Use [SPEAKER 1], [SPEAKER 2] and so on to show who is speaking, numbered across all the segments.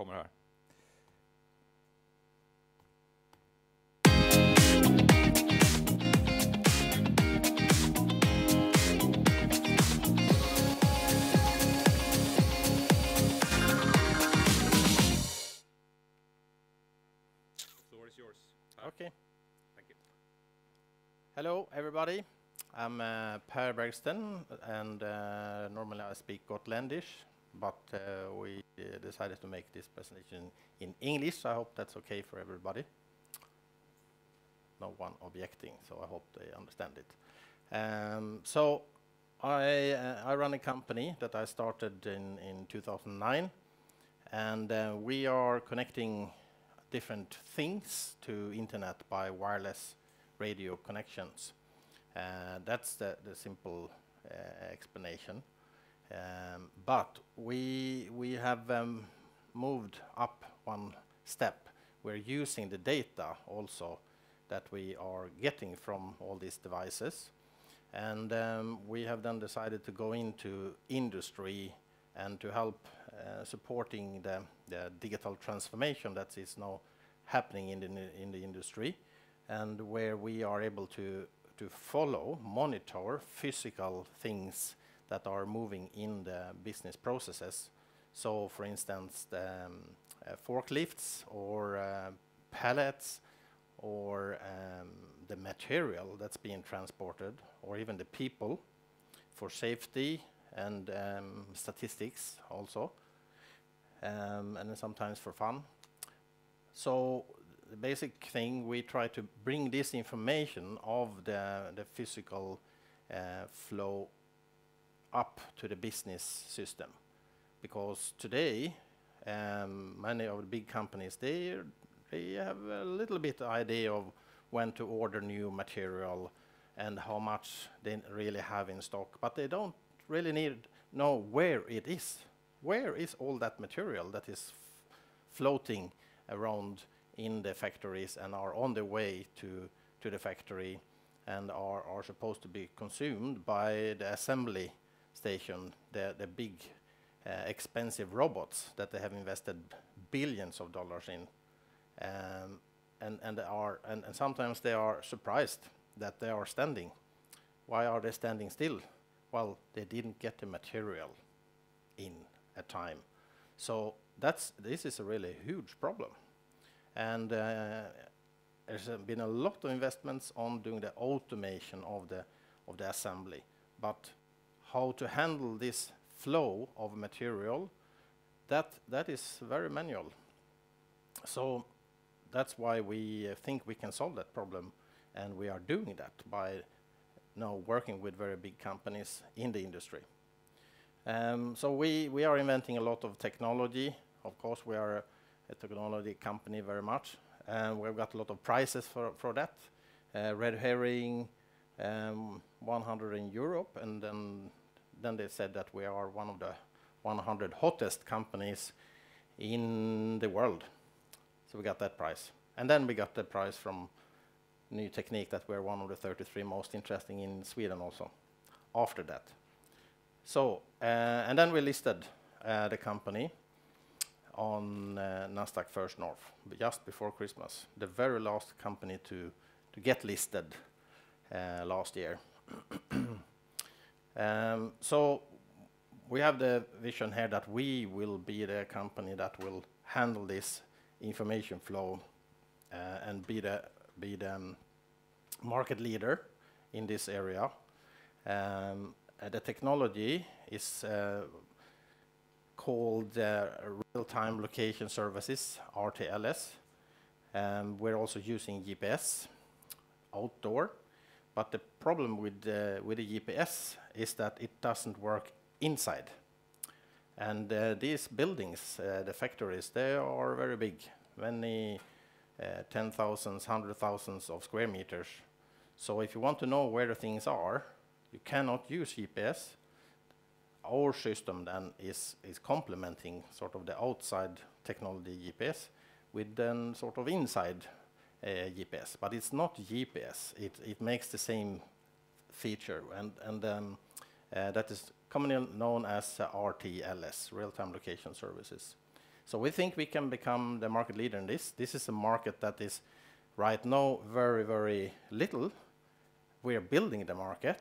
[SPEAKER 1] kommer här. Floor is yours.
[SPEAKER 2] Okay.
[SPEAKER 1] Thank you.
[SPEAKER 2] Hello, everybody. I'm uh, Pär Bergsten, and uh, normally I speak Gotlandish, but uh, we uh, decided to make this presentation in English. so I hope that's okay for everybody. No one objecting, so I hope they understand it. Um, so I, uh, I run a company that I started in, in 2009, and uh, we are connecting different things to internet by wireless radio connections. Uh, that's the, the simple explanation. Um, but we, we have um, moved up one step. We're using the data also that we are getting from all these devices. And um, we have then decided to go into industry and to help uh, supporting the, the digital transformation that is now happening in the, in the industry and where we are able to, to follow, monitor physical things that are moving in the business processes. So, for instance, the um, uh, forklifts or uh, pallets or um, the material that's being transported or even the people for safety and um, statistics also, um, and then sometimes for fun. So the basic thing, we try to bring this information of the, the physical uh, flow up to the business system. Because today, um, many of the big companies, they, they have a little bit idea of when to order new material and how much they really have in stock, but they don't really need know where it is. Where is all that material that is floating around in the factories and are on the way to, to the factory and are, are supposed to be consumed by the assembly station, the, the big uh, expensive robots that they have invested billions of dollars in. Um, and, and, they are, and, and sometimes they are surprised that they are standing. Why are they standing still? Well, they didn't get the material in a time. So that's, this is a really huge problem. And uh, there's uh, been a lot of investments on doing the automation of the, of the assembly. But how to handle this flow of material, that, that is very manual. So that's why we think we can solve that problem, and we are doing that by now working with very big companies in the industry. Um, so we, we are inventing a lot of technology. Of course, we are a, a technology company very much, and we've got a lot of prizes for, for that. Uh, Red Herring, um, 100 in Europe, and then, then they said that we are one of the 100 hottest companies in the world. So we got that prize. And then we got the prize from New Technique that we're one of the 33 most interesting in Sweden also after that. So, uh, and then we listed uh, the company on uh, Nasdaq First North just before Christmas, the very last company to, to get listed uh, last year. um, so we have the vision here that we will be the company that will handle this information flow uh, and be the, be the um, market leader in this area. Um, uh, the technology is uh, called uh, Real-Time Location Services, RTLS. Um, we're also using GPS outdoor, but the problem with, uh, with the GPS is that it doesn't work inside. And uh, these buildings, uh, the factories, they are very big, many uh, 10,000s, 100,000s of square meters. So if you want to know where the things are, you cannot use GPS. Our system then is, is complementing sort of the outside technology GPS with then sort of inside uh, GPS. But it's not GPS. It, it makes the same feature, and, and um, uh, that is commonly known as uh, RTLS, Real-Time Location Services. So we think we can become the market leader in this. This is a market that is right now very, very little. We are building the market,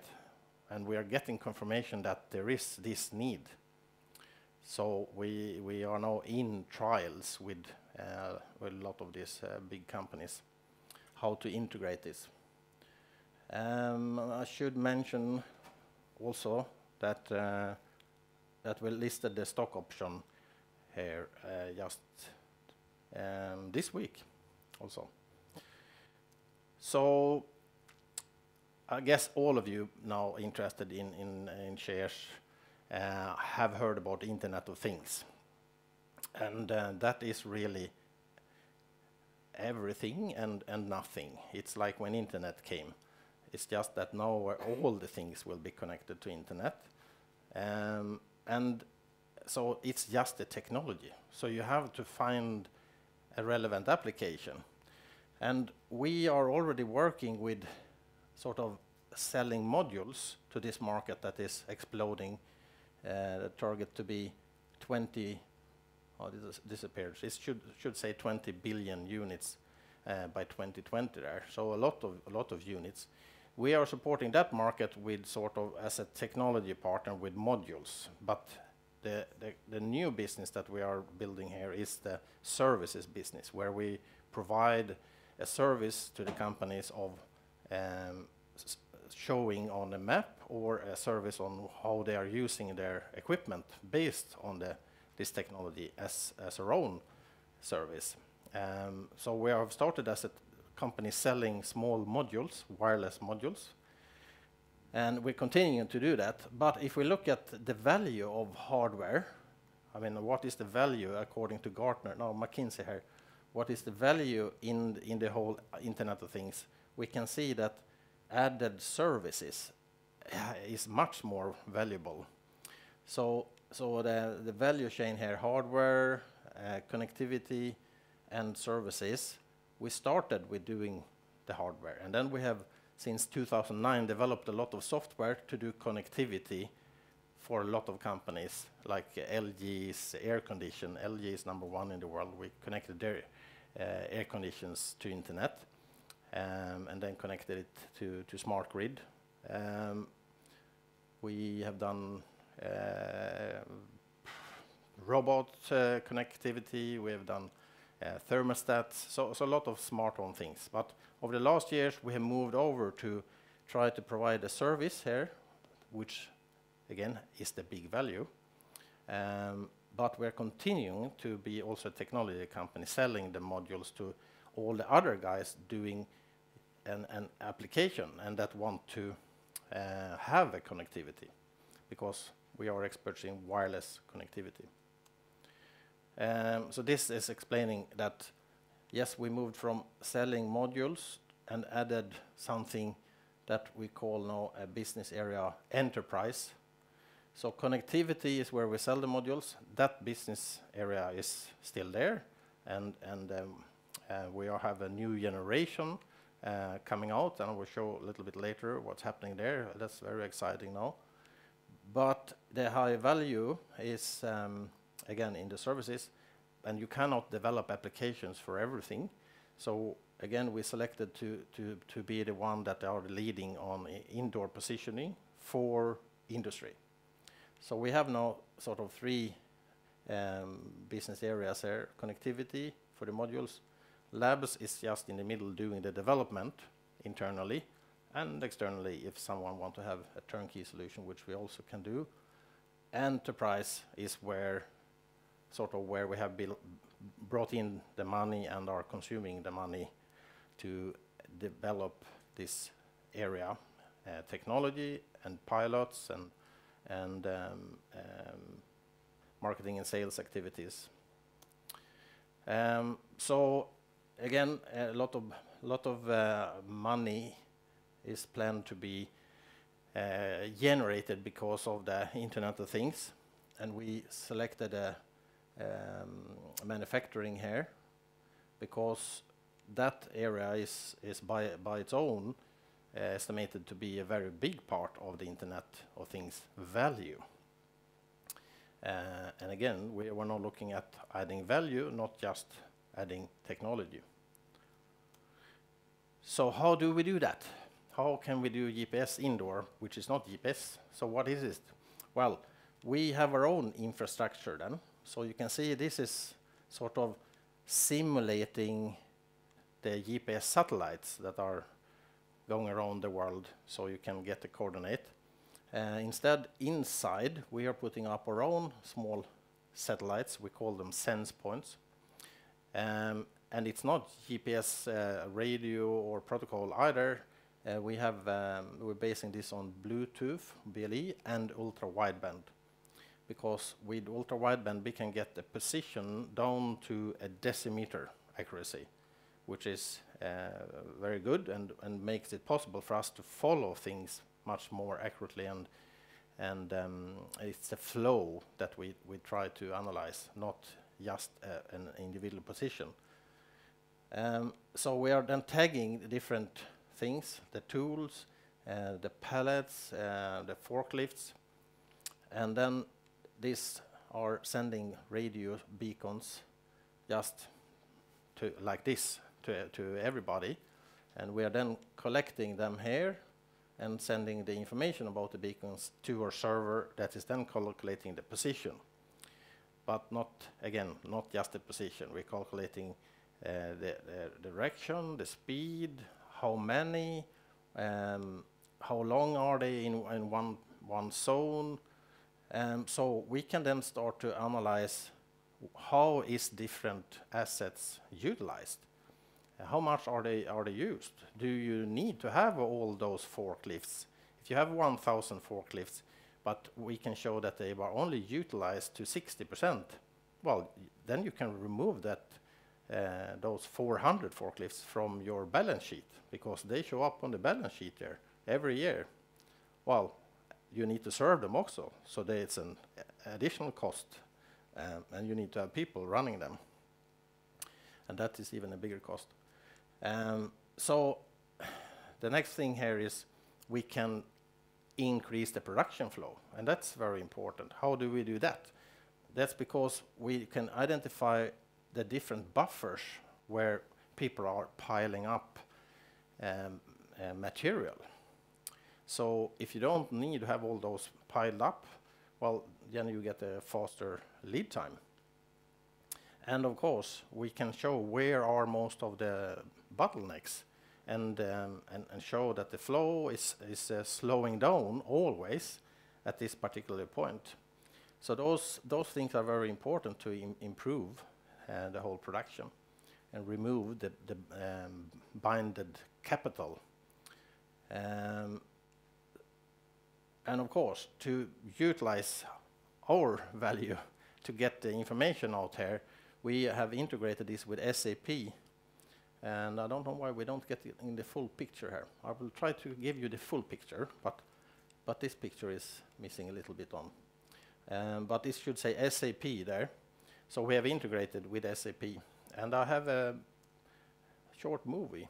[SPEAKER 2] and we are getting confirmation that there is this need. So we are now in trials with a lot of these big companies, how to integrate this. Um, I should mention also that uh, that we listed the stock option here uh, just um, this week also. So I guess all of you now interested in in shares uh, have heard about Internet of Things, and that is really everything and, and nothing. It's like when internet came. It's just that now all the things will be connected to internet. Um, and so it's just a technology, so you have to find a relevant application. And we are already working with sort of selling modules to this market that is exploding, uh, the target to be 20... Oh, this disappeared. It should say 20 billion units uh, by 2020 there, so a lot of, a lot of units. We are supporting that market with sort of as a technology partner with modules, but the the new business that we are building here is the services business, where we provide a service to the companies of um, showing on a map or a service on how they are using their equipment based on the, this technology as our own service. Um, so we have started as a company selling small modules, wireless modules, and we're continuing to do that. But if we look at the value of hardware, I mean, what is the value according to Gartner? No, McKinsey here. What is the value in the whole Internet of Things? We can see that added services uh, is much more valuable. So so the value chain here, hardware, uh, connectivity, and services, we started with doing the hardware, and then we have, since 2009, developed a lot of software to do connectivity for a lot of companies, like LG's air condition. LG is number one in the world. We connected their uh, air conditions to internet, um, and then connected it to smart grid. Um, we have done uh, robot uh, connectivity, we have done Uh, thermostats, so a lot of smart home things. But over the last years, we have moved over to try to provide a service here, which again, is the big value. Um, but we're continuing to be also a technology company, selling the modules to all the other guys doing an application, and that want to uh, have a connectivity, because we are experts in wireless connectivity. Um, so this is explaining that, yes, we moved from selling modules and added something that we call now a business area enterprise. So connectivity is where we sell the modules. That business area is still there, and and um, uh, we have a new generation uh, coming out, and I will show a little bit later what's happening there. That's very exciting now. But the high value is, um, again, in the services, and you cannot develop applications for everything. So again, we selected to to, to be the one that are leading on indoor positioning for industry. So we have now sort of three um, business areas there: connectivity for the modules, labs is just in the middle, doing the development internally and externally, if someone want to have a turnkey solution, which we also can do. Enterprise is where, sort of where we have brought in the money and are consuming the money to develop this area, uh, technology and pilots and and um, um, marketing and sales activities. Um, so again, a lot of lot of uh, money is planned to be uh, generated because of the Internet of Things, and we selected a manufacturing here because that area is is by by its own estimated to be a very big part of the Internet of Things value. Uh, and again, we are now looking at adding value, not just adding technology. So how do we do that? How can we do GPS indoor, which is not GPS? So what is it? Well, we have our own infrastructure then. So you can see this is sort of simulating the GPS satellites that are going around the world so you can get the coordinate. Uh, instead, inside, we are putting up our own small satellites. We call them sense points. Um, and it's not GPS uh, radio or protocol either. Uh, we have, um, we're basing this on Bluetooth, BLE, and ultra-wideband. Because with ultra-wideband, we can get the position down to a decimeter accuracy, which is uh, very good and, and makes it possible for us to follow things much more accurately and and um, it's the flow that we, we try to analyze, not just uh, an individual position. Um, so we are then tagging the different things, the tools, uh, the pallets, uh, the forklifts, and then these are sending radio beacons just to like this to, to everybody. And we are then collecting them here and sending the information about the beacons to our server that is then calculating the position. But not, again, not just the position. We're calculating uh, the, the, direction, the speed, how many, um, how long are they in, in one, one zone. Um, so we can then start to analyze how is different assets utilized. How much are they are they used? Do you need to have all those forklifts? If you have 1,000 forklifts, but we can show that they were only utilized to 60%, well, then you can remove that uh, those 400 forklifts from your balance sheet because they show up on the balance sheet there every year. Well, you need to serve them also, so it's an additional cost, um, and you need to have people running them, and that is even a bigger cost. Um, so the next thing here is we can increase the production flow, and that's very important. How do we do that? That's because we can identify the different buffers where people are piling up um, uh, material. So if you don't need to have all those piled up, well, then you get a faster lead time. And of course, we can show where are most of the bottlenecks and, um, and, and, show that the flow is, is uh, slowing down always at this particular point. So those, those things are very important to Im improve uh, the whole production and remove the, the um, binded capital. Um, and of course, to utilize our value to get the information out here, we have integrated this with SAP and I don't know why we don't get it in the full picture here. I will try to give you the full picture, but, but this picture is missing a little bit on. Um, but this should say SAP there. So we have integrated with SAP. And I have a short movie.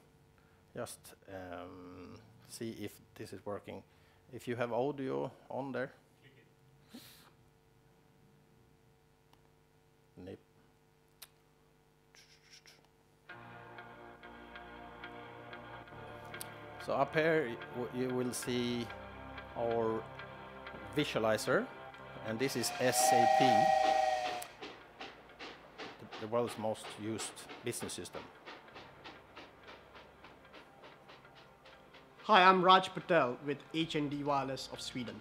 [SPEAKER 2] Just um, see if this is working. If you have audio on there. So up here you will see our visualizer and this is SAP, the world's most used business system.
[SPEAKER 3] Hi, I'm Raj Patel with H&D Wireless of Sweden.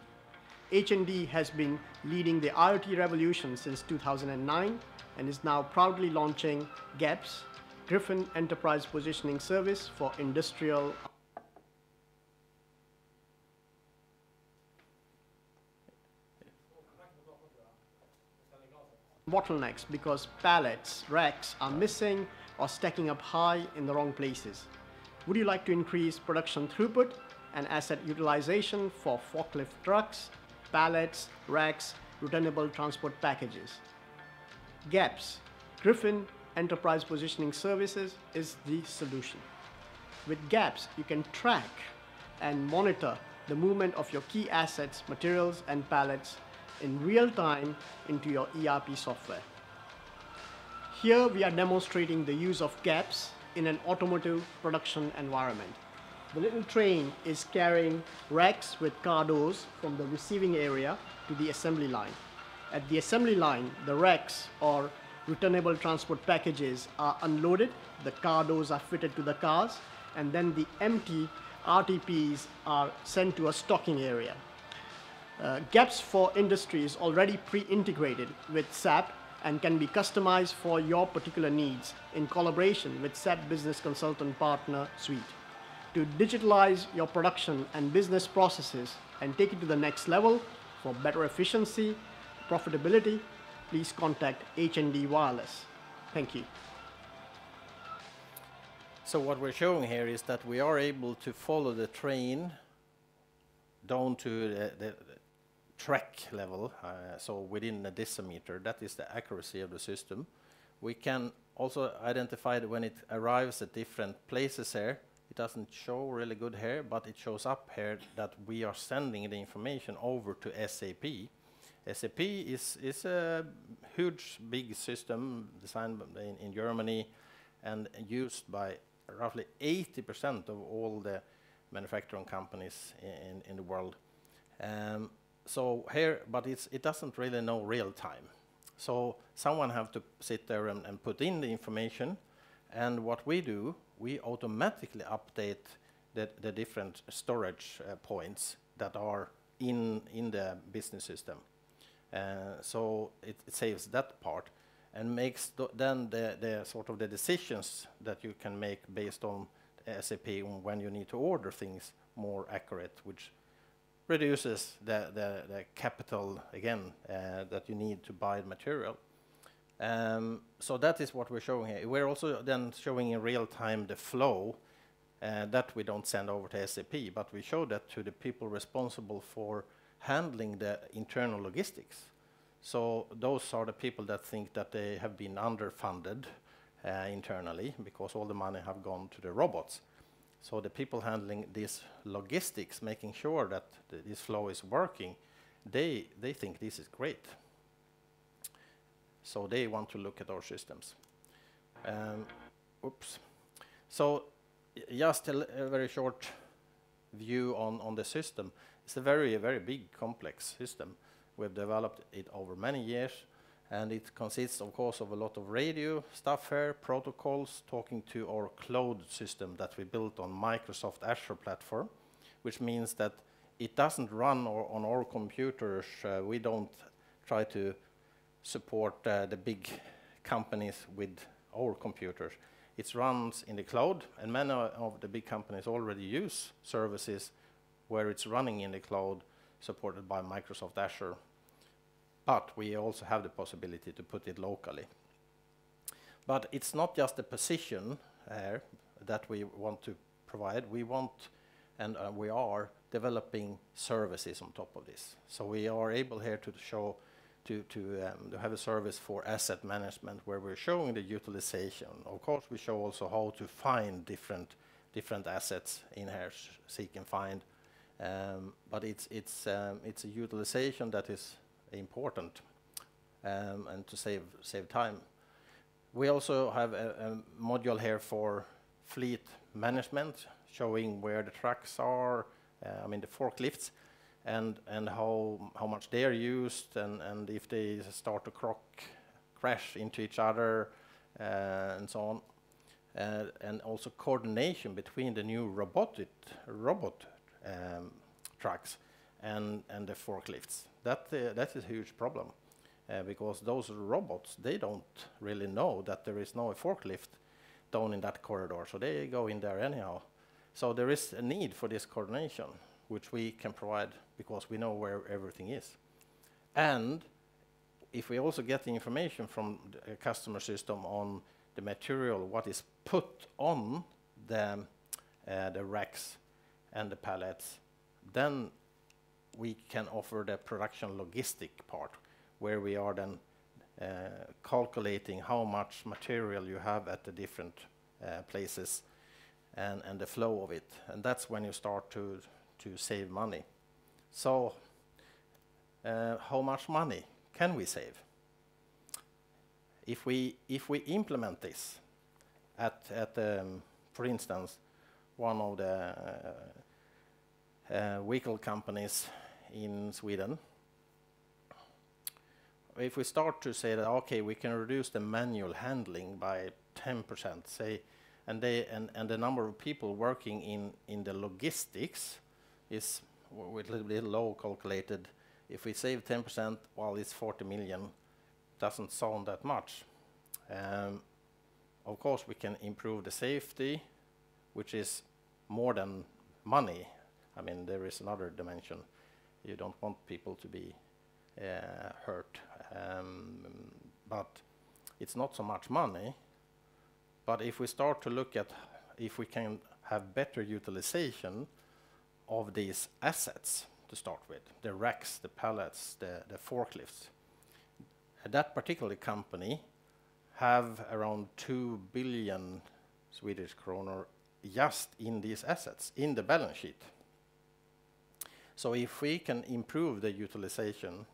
[SPEAKER 3] H&D has been leading the IoT revolution since 2009 and is now proudly launching GEPS, Griffin Enterprise Positioning Service for industrial bottlenecks because pallets, racks are missing or stacking up high in the wrong places. Would you like to increase production throughput and asset utilization for forklift trucks, pallets, racks, returnable transport packages? GEPS, Griffin Enterprise Positioning Services is the solution. With GEPS, you can track and monitor the movement of your key assets, materials, and pallets in real time into your ERP software. Here we are demonstrating the use of GEPS in an automotive production environment. The little train is carrying racks with car doors from the receiving area to the assembly line. At the assembly line, the racks or returnable transport packages are unloaded, the car doors are fitted to the cars, and then the empty RTPs are sent to a stocking area. Uh, GEPS for industry is already pre-integrated with SAP and can be customized for your particular needs in collaboration with SAP Business Consultant Partner Suite. To digitalize your production and business processes and take it to the next level for better efficiency, profitability, please contact H&D Wireless. Thank you.
[SPEAKER 2] So what we're showing here is that we are able to follow the train down to the, the track level, uh, so within a decimeter. That is the accuracy of the system. We can also identify when it arrives at different places here. It doesn't show really good here, but it shows up here that we are sending the information over to SAP. SAP is, is a huge, big system designed in, in Germany and used by roughly 80% of all the manufacturing companies in, in the world. Um, so here, but it doesn't really know real time. So someone have to sit there and, and put in the information, and what we do, we automatically update the, the different storage uh, points that are in, in the business system. Uh, so it, it, saves that part and makes th then the, the sort of the decisions that you can make based on SAP when you need to order things more accurate, which reduces the, the, the capital, again, uh, that you need to buy the material. Um, so that is what we're showing here. We're also then showing in real time the flow uh, that we don't send over to SAP, but we show that to the people responsible for handling the internal logistics. So those are the people that think that they have been underfunded uh, internally because all the money have gone to the robots. So the people handling this logistics, making sure that th this flow is working, they, they think this is great. So they want to look at our systems. Um, oops. So just a, a, very short view on, on the system. It's a very, very big, complex system. We've developed it over many years and it consists of course of a lot of radio stuff here, protocols, talking to our cloud system that we built on Microsoft Azure platform, which means that it doesn't run or on our computers. Uh, we don't try to support uh, the big companies with our computers. It runs in the cloud, and many of the big companies already use services where it's running in the cloud supported by Microsoft Azure but we also have the possibility to put it locally. But it's not just the position here that we want to provide. We want, and uh, we are, developing services on top of this. So we are able here to show, to, to, um, to have a service for asset management where we're showing the utilization. Of course, we show also how to find different, different assets in here, seek and find. Um, but it's, it's, um, it's a utilization that is important um, and to save save time. We also have a, a, module here for fleet management, showing where the trucks are, uh, I mean the forklifts, and and how how much they are used, and and if they start to crock, crash into each other, uh, and so on, uh, and also coordination between the new robotic robot um, trucks and and the forklifts that uh, that is a huge problem uh, because those robots they don't really know that there is no forklift down in that corridor, so they go in there anyhow. So there is a need for this coordination, which we can provide because we know where everything is. And if we also get the information from the customer system on the material, what is put on the, uh, the racks and the pallets, then we can offer the production logistic part, where we are then uh, calculating how much material you have at the different uh, places and, and the flow of it. And that's when you start to, to save money. So uh, how much money can we save? If we, if we implement this at, at um, for instance, one of the uh, vehicle companies in Sweden, if we start to say that, okay, we can reduce the manual handling by 10%, say, and they and, and the number of people working in, in the logistics is with a little bit low calculated. If we save 10%, well, it's 40 million, doesn't sound that much. Um, of course, we can improve the safety, which is more than money. I mean, there is another dimension. You don't want people to be uh, hurt, um, but it's not so much money. But if we start to look at if we can have better utilization of these assets to start with, the racks, the pallets, the, the forklifts, that particular company have around 2 billion Swedish kronor just in these assets, in the balance sheet. So if we can improve the utilization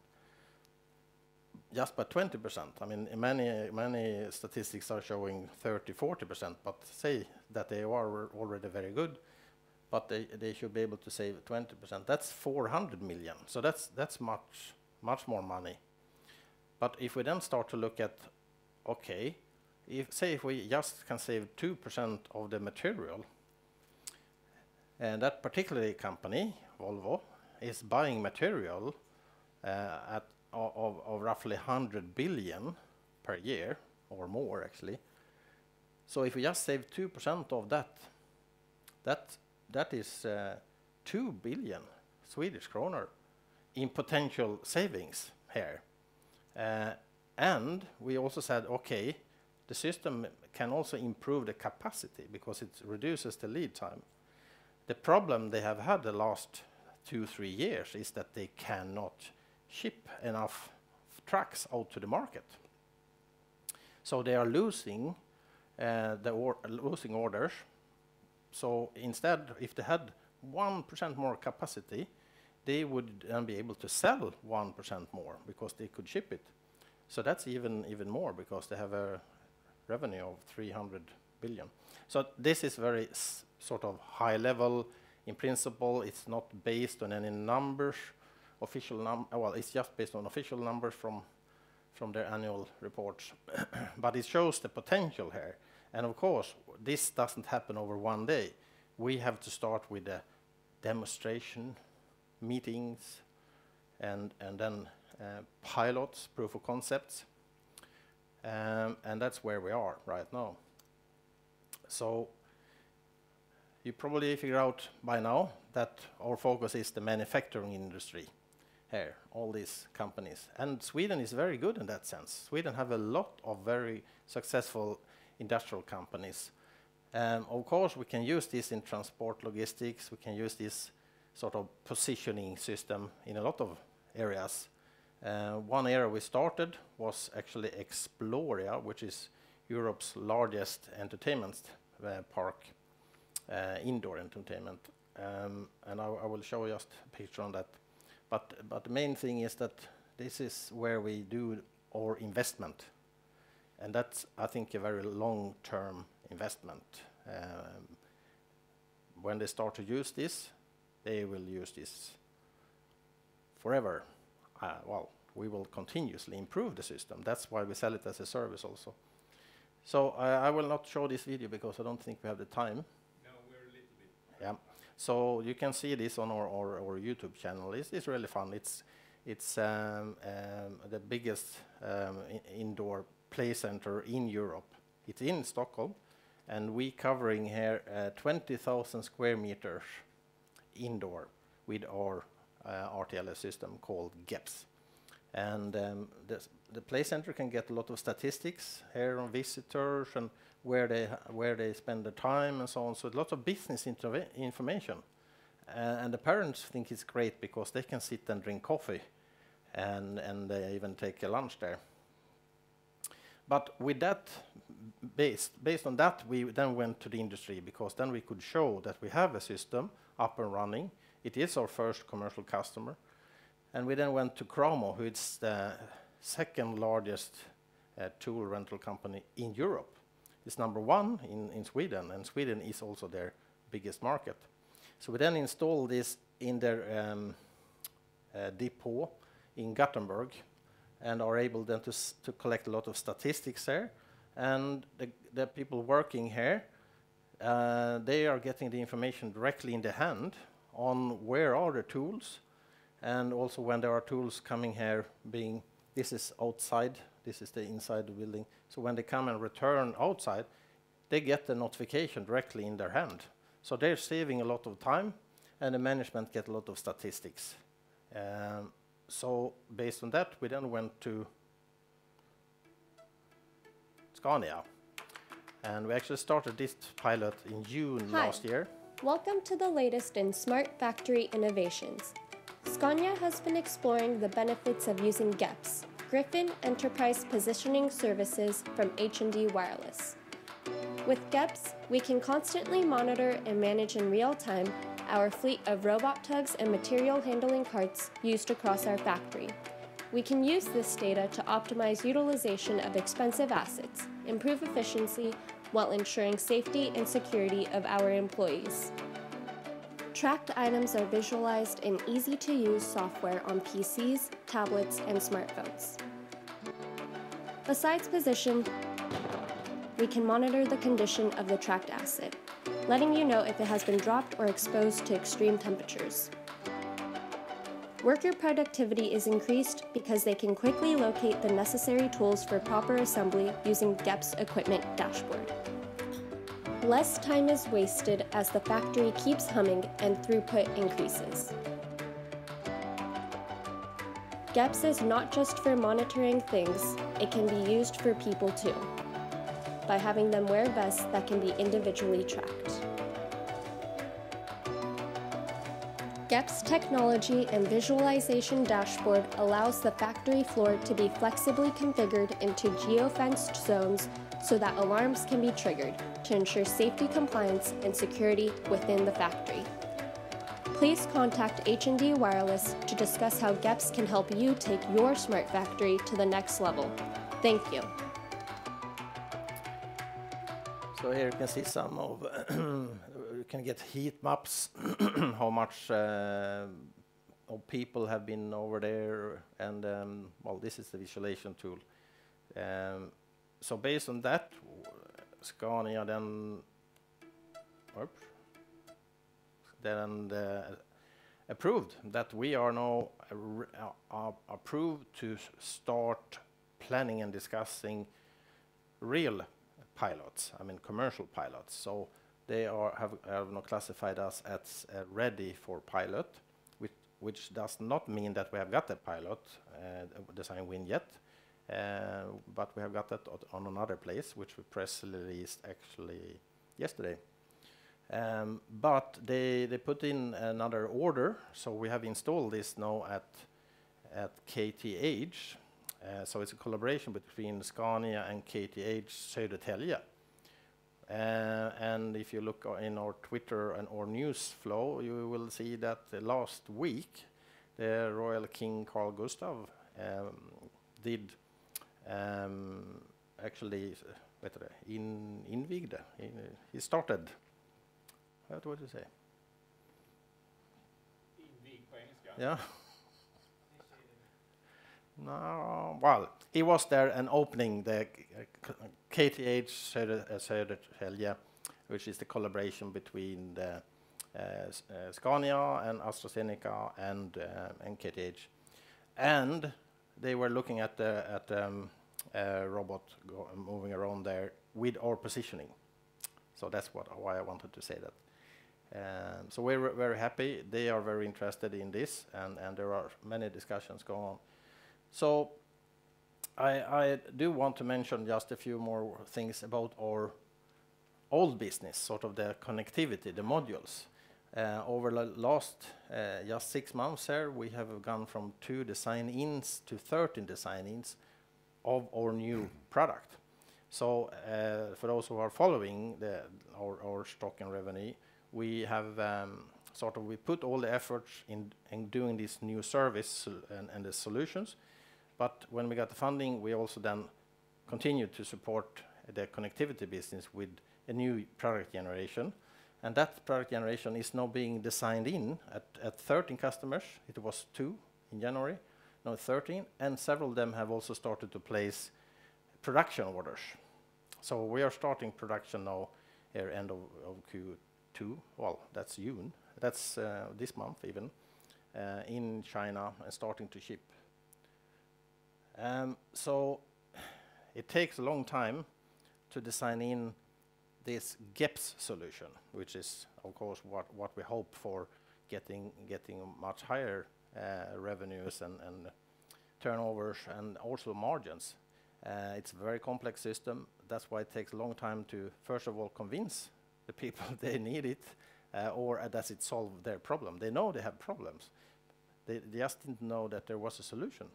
[SPEAKER 2] just by 20%, I mean, many, many statistics are showing 30, 40%, but say that they are already very good, but they, they should be able to save 20%. That's 400 million. So that's, that's much, much more money. But if we then start to look at, okay, if, say if we just can save 2% of the material, and that particular company, Volvo, is buying material uh, at of, of roughly 100 billion per year, or more actually. So if we just save 2% of that, that, that is uh, 2 billion Swedish kroner in potential savings here. Uh, and we also said, okay, the system can also improve the capacity because it reduces the lead time. The problem they have had the last two, three years is that they cannot ship enough trucks out to the market. So they are losing uh, the or losing orders. So instead, if they had 1% more capacity, they would then be able to sell 1% more because they could ship it. So that's even even more because they have a revenue of 300 billion. So this is very sort of high level. In principle, it's not based on any numbers, official num. Well, it's just based on official numbers from from their annual reports, but it shows the potential here. And of course, this doesn't happen over one day. We have to start with the demonstration meetings, and and then uh, pilots, proof of concepts, um, and that's where we are right now. So you probably figure out by now that our focus is the manufacturing industry here, all these companies. And Sweden is very good in that sense. Sweden have a lot of very successful industrial companies. Um, of course, we can use this in transport logistics. We can use this sort of positioning system in a lot of areas. Uh, one area we started was actually Explorium, which is Europe's largest entertainment uh, park, indoor entertainment. Um, and I, I will show just a picture on that. But, but the main thing is that this is where we do our investment. And that's, I think, a very long-term investment. Um, when they start to use this, they will use this forever. Uh, well, we will continuously improve the system. That's why we sell it as a service also. So I I will not show this video because I don't think we have the time.
[SPEAKER 1] No, we're a little bit.
[SPEAKER 2] Yeah. So you can see this on our, our, our YouTube channel. It's, it's really fun. It's, it's um, um, the biggest um, indoor play center in Europe. It's in Stockholm, and we covering here uh, 20,000 square meters indoor with our uh, RTLS system called GEPS. And um, the, play center can get a lot of statistics here on visitors and where they where they spend their time and so on. So lots of business information. Uh, and the parents think it's great because they can sit and drink coffee, and and they even take a lunch there. But with that based based on that, we then went to the industry because then we could show that we have a system up and running. It is our first commercial customer, And we then went to Cramo, who is the second largest uh, tool rental company in Europe. It's number one in, in Sweden, and Sweden is also their biggest market. So we then installed this in their um, uh, depot in Gothenburg and are able then to, to collect a lot of statistics there. And the, people working here, uh, they are getting the information directly in the hand on where are the tools, and also when there are tools coming here being, this is outside, this is the inside the building. So when they come and return outside, they get the notification directly in their hand. So they're saving a lot of time, and the management get a lot of statistics. Um, so based on that, we then went to Scania, and we actually started this pilot in June
[SPEAKER 4] Hi.
[SPEAKER 2] last year.
[SPEAKER 4] Welcome to the latest in smart factory innovations. Scania has been exploring the benefits of using GEPS, Griffin Enterprise Positioning Services from H&D Wireless. With GEPS, we can constantly monitor and manage in real time our fleet of robot tugs and material handling carts used across our factory. We can use this data to optimize utilization of expensive assets, improve efficiency, while ensuring safety and security of our employees. Tracked items are visualized in easy to use software on PCs, tablets, and smartphones. Besides position, we can monitor the condition of the tracked asset, letting you know if it has been dropped or exposed to extreme temperatures. Worker productivity is increased because they can quickly locate the necessary tools for proper assembly using GEP's equipment dashboard. Less time is wasted as the factory keeps humming and throughput increases. GEPS is not just for monitoring things, it can be used for people too, by having them wear vests that can be individually tracked. GEP's technology and visualization dashboard allows the factory floor to be flexibly configured into geofenced zones so that alarms can be triggered to ensure safety compliance and security within the factory. Please contact H&D Wireless to discuss how GEPS can help you take your smart factory to the next level. Thank you.
[SPEAKER 2] So here you can see some of, you can get heat maps, how much uh, of people have been over there, and um, well, this is the visualization tool. Um, so based on that, Scania then, oops, then uh, approved that we are now uh, uh, approved to start planning and discussing real pilots, I mean commercial pilots. So they are have, have now classified us as uh, ready for pilot, which, which does not mean that we have got a pilot uh, design win yet, but we have got that on another place, which we press released actually yesterday. Um, but they, they put in another order, so we have installed this now at, at KTH. Uh, so it's a collaboration between Scania and KTH Södertälje. Uh, and if you look in our Twitter and our news flow, you will see that uh, last week the Royal King Carl Gustav um, did um, actually uh, du in, invigde. In, he started. What would you say?
[SPEAKER 1] Invig på engelska.
[SPEAKER 2] Yeah. No, well, he was there and opening the KTH Söder- uh, Södertälje, which is the collaboration between the uh, uh, Scania and AstraZeneca and uh, and KTH, and they were looking at the at um, uh, robot moving around there with our positioning. So that's what why I wanted to say that. Um, so we're very happy. They are very interested in this, and, and there are many discussions going on. So I, I do want to mention just a few more things about our old business, sort of the connectivity, the modules. Uh, over the last uh, just six months here, we have gone from two design-ins to 13 design-ins of our new product. So uh, for those who are following our, stock and revenue, we have um, sort of we put all the efforts in, in doing this new service and the solutions. But when we got the funding, we also then continued to support the connectivity business with a new product generation. And that product generation is now being designed in at, at 13 customers. It was two in January, now 13, and several of them have also started to place production orders. So we are starting production now here end of, of Q2. Well, that's June. That's uh, this month even uh, in China and starting to ship. Um, so it takes a long time to design in this GEPS solution, which is of course what, what we hope for getting getting much higher uh, revenues and, and turnovers and also margins. Uh, it's a very complex system. That's why it takes a long time to first of all convince the people they need it, uh, or uh, does it solve their problem? They know they have problems. They, they just didn't know that there was a solution.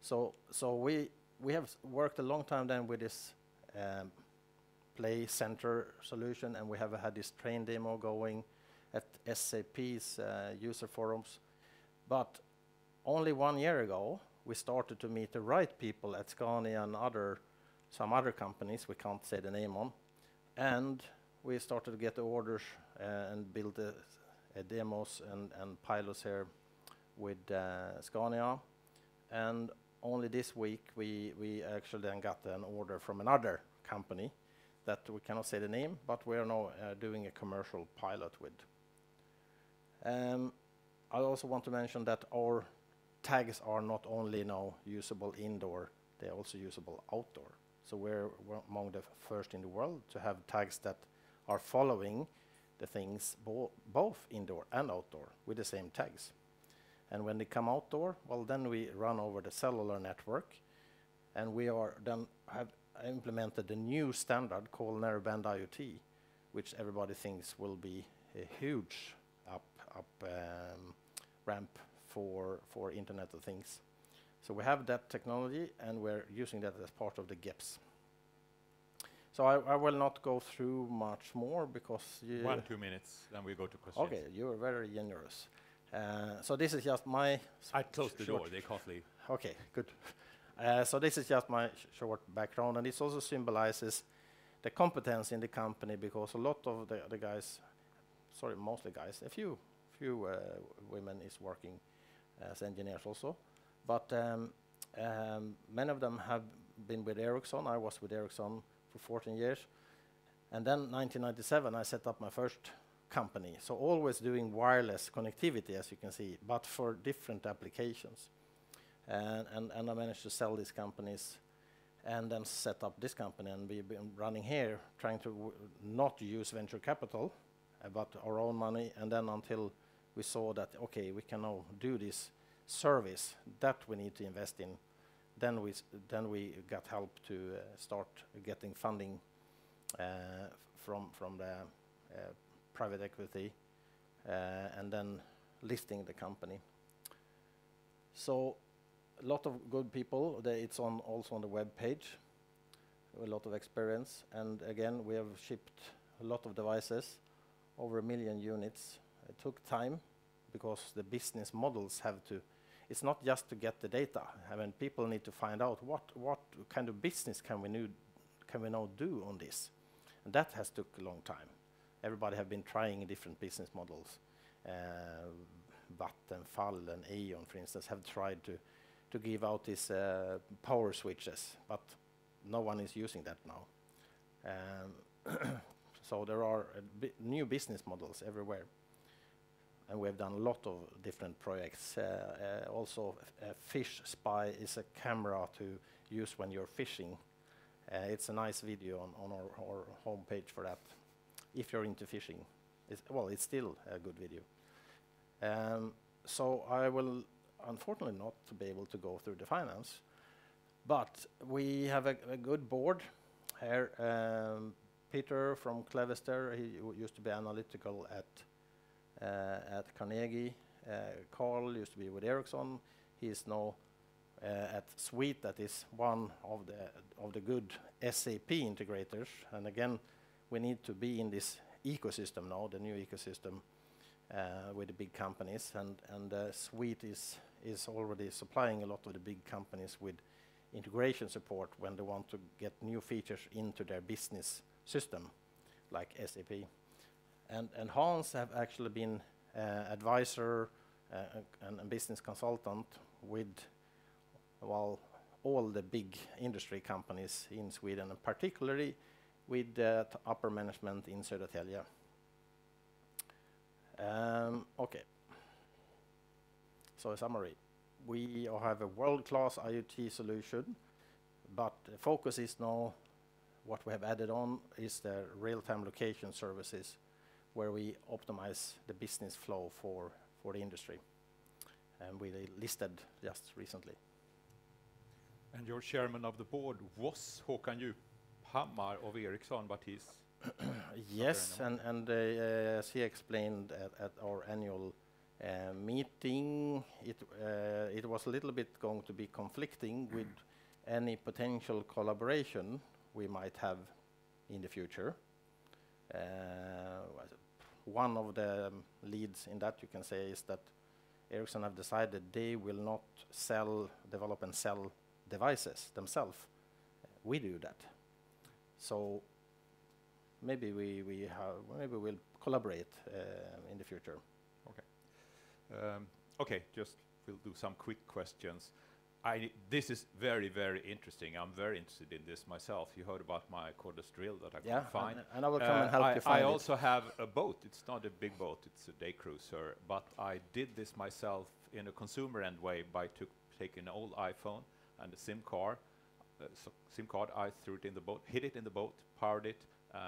[SPEAKER 2] So, so we we have worked a long time then with this um, play center solution, and we have had this train demo going at SAP's uh, user forums. But only one year ago, we started to meet the right people at Scania and other some other companies we can't say the name on, and we started to get orders uh, and build uh, demos and, and pilots here with uh, Scania. And only this week we, we actually then got an order from another company that we cannot say the name, but we are now uh, doing a commercial pilot with. Um, I also want to mention that our tags are not only now usable indoor, they're also usable outdoor. So we're, we're among the first in the world to have tags that are following the things bo both indoor and outdoor with the same tags. And when they come outdoor, well, then we run over the cellular network, and we are then have implemented a new standard called narrowband IoT, which everybody thinks will be a huge up up um, ramp for for Internet of Things. So we have that technology, and we're using that as part of the GEPS. So I, I will not go through much more because you
[SPEAKER 5] One, two minutes, then we go to questions.
[SPEAKER 2] Okay, you are very generous. Uh, so this is just my.
[SPEAKER 5] I closed the door, they're costly.
[SPEAKER 2] Okay, good. Uh, so this is just my sh- short background, and this also symbolizes the competence in the company because a lot of the, the guys, sorry, mostly guys, a few few uh, women is working as engineers also, but um, um, many of them have been with Ericsson. I was with Ericsson for 14 years, and then 1997 I set up my first company. So always doing wireless connectivity, as you can see, but for different applications and, and, and I managed to sell these companies and then set up this company. And we've been running here trying to not use venture capital uh, but our own money. And then until we saw that okay we can now do this service that we need to invest in then we then we got help to uh, start getting funding uh, from from the uh, private equity uh, and then listing the company. So a lot of good people. The, it's on also on the web page. A lot of experience, and again, we have shipped a lot of devices, over a million units. It took time because the business models have to. It's not just to get the data. I mean, people need to find out what what kind of business can we new, can we now do on this, and that has took a long time. Everybody have been trying different business models. Uh, Vattenfall and Eon, for instance, have tried to to give out these uh, power switches, but no one is using that now. Um, so there are uh, new business models everywhere, and we have done a lot of different projects. Uh, uh, also, uh, Fish Spy is a camera to use when you're fishing. Uh, it's a nice video on, on our, our homepage for that. If you're into fishing, it's, well, it's still a good video. Um, so I will unfortunately not to be able to go through the finance, but we have a, a good board here. Um, Peter from Clevester, he used to be analytical at uh, at Carnegie. Uh, Carl used to be with Ericsson. He is now uh, at Sweet, that is one of the of the good SAP integrators. And again, we need to be in this ecosystem now, the new ecosystem, with the big companies, and and uh, Sweet is is already supplying a lot of the big companies with integration support when they want to get new features into their business system, like SAP. And and Hans have actually been uh, advisor uh, and a business consultant with, well, all the big industry companies in Sweden, and particularly with the t- upper management in Södertälje. Um, Okay. So a summary, we have a world-class IoT solution, but the focus is now what we have added on is the real-time location services, where we optimize the business flow for for the industry, and we listed just recently.
[SPEAKER 5] And your chairman of the board was Håkan Djuphammar of Ericsson, but he's
[SPEAKER 2] Yes, and and uh, as he explained at at our annual uh, meeting, it uh, it was a little bit going to be conflicting with any potential collaboration we might have in the future. Uh, One of the um, leads in that, you can say, is that Ericsson have decided they will not sell, develop and sell devices themselves. We do that. So maybe we we have maybe we'll collaborate uh, in the future.
[SPEAKER 5] Um, okay, just we'll do some quick questions. I this is very very interesting. I'm very interested in this myself. You heard about my cordless drill that I
[SPEAKER 2] Yeah,
[SPEAKER 5] couldn't find.
[SPEAKER 2] and, and I will come
[SPEAKER 5] Uh,
[SPEAKER 2] and help
[SPEAKER 5] I,
[SPEAKER 2] you find it.
[SPEAKER 5] I
[SPEAKER 2] it.
[SPEAKER 5] also have a boat. It's not a big boat. It's a day cruiser. But I did this myself in a consumer end way by took taking an old iPhone and a SIM card. Uh, so SIM card. I threw it in the boat, hid it in the boat, powered it,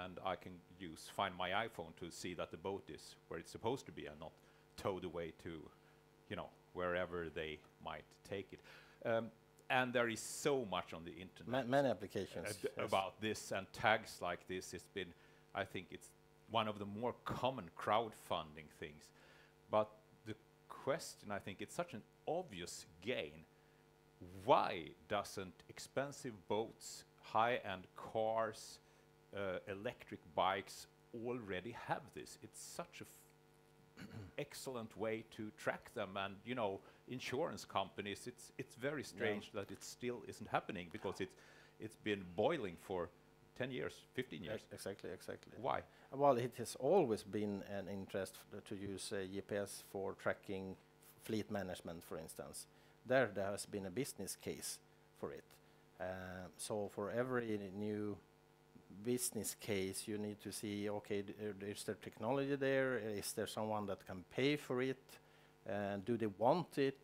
[SPEAKER 5] and I can use find my iPhone to see that the boat is where it's supposed to be and not towed away to, you know, wherever they might take it. Um, and there is so much on the internet
[SPEAKER 2] Ma- many applications
[SPEAKER 5] ad-
[SPEAKER 2] yes.
[SPEAKER 5] about this and tags like this. It's been, I think it's one of the more common crowdfunding things. But the question, I think, it's such an obvious gain. Why doesn't expensive boats, high-end cars, uh, electric bikes already have this? It's such a f- excellent way to track them and you know insurance companies it's it's very strange that it still isn't happening because it's it's been boiling for 10 years 15 years
[SPEAKER 2] Ex- exactly, exactly.
[SPEAKER 5] why
[SPEAKER 2] Well, it has always been an interest to use uh, GPS for tracking fleet management, for instance. There, there has been a business case for it. Um, so for every new business case, you need to see, okay, uh, is there technology there? Is there someone that can pay for it? Do they want it?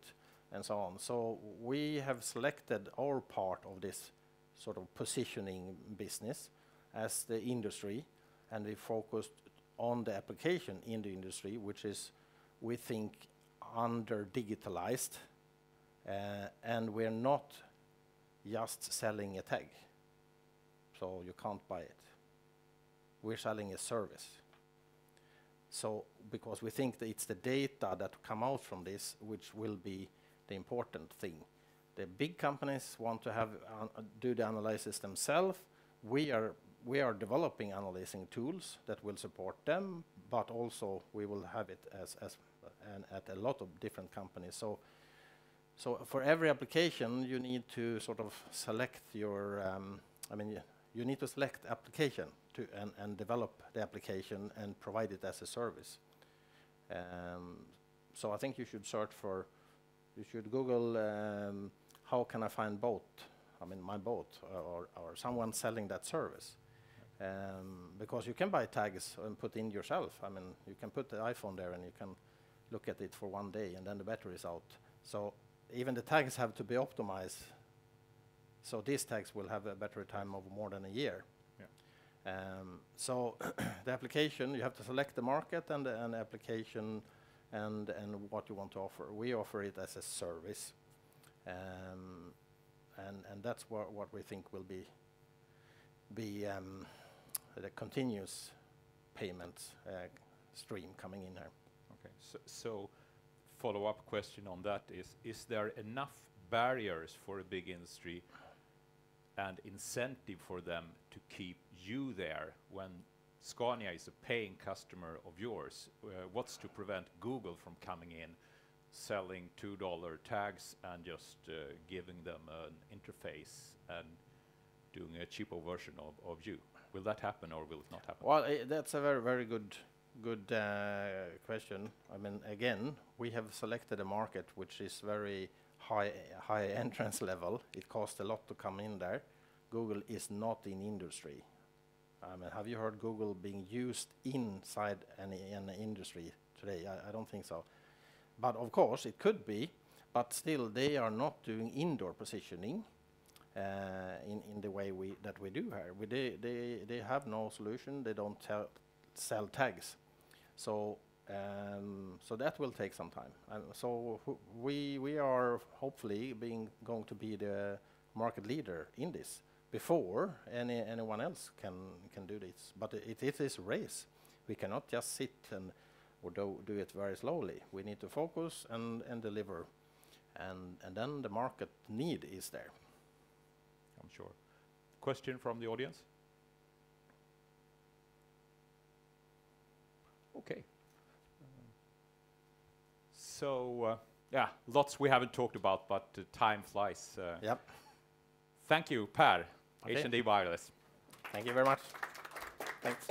[SPEAKER 2] And so on. So we have selected our part of this sort of positioning business as the industry, and we focused on the application in the industry, which is, we think, under digitalized, uh, and we're not just selling a tag, so you can't buy it. We're selling a service. So, because we think that it's the data that come out from this which will be the important thing. The big companies want to have uh, do the analysis themselves. We are we are developing analyzing tools that will support them, but also we will have it as as and at a lot of different companies. So, so for every application, you need to sort of select your. Um, I mean, you, need to select application to and, and develop the application and provide it as a service. Um, so I think you should search for. You should Google um, how can I find boat. I mean, my boat or, or someone selling that service. Um, because you can buy tags and put in yourself. I mean, you can put the iPhone there and you can look at it for one day and then the battery is out. So even the tags have to be optimized. So these tags will have a battery time of more than a year. Um, so the application, you have to select the market and the, and application and, and what you want to offer. We offer it as a service. Um, and, and that's what, what we think will be, be um, the continuous payment uh, stream coming in here.
[SPEAKER 5] okay so, so follow-up question on that is is there enough barriers for a big industry and incentive for them to keep you there when Scania is a paying customer of yours. Uh, what's to prevent Google from coming in, selling $2 tags and just uh, giving them an interface and doing a cheaper version of, of you? Will that happen or will it not happen?
[SPEAKER 2] Well, i- that's a very, very good, good uh, question. I mean, again, we have selected a market which is very high, high entrance level. It costs a lot to come in there. Google is not in industry. I mean, have you heard Google being used inside any, any industry today? I, I don't think so. But of course, it could be, but still, they are not doing indoor positioning uh, in, in the way we, that we do here. We, they, they, they have no solution. They don't sell tags. So, um, so that will take some time. And so we, we are hopefully being, going to be the market leader in this before any, anyone else can, can do this. But it, it is a race. We cannot just sit and or do, do it very slowly. We need to focus and, and deliver. And, and then the market need is there.
[SPEAKER 5] I'm sure. Question from the audience? Okay. So, uh, yeah, lots we haven't talked about, but uh, time flies. Uh,
[SPEAKER 2] Yep.
[SPEAKER 5] Thank you, Pär,
[SPEAKER 2] Okay.
[SPEAKER 5] H&D Wireless.
[SPEAKER 2] Thank you very much. Thanks.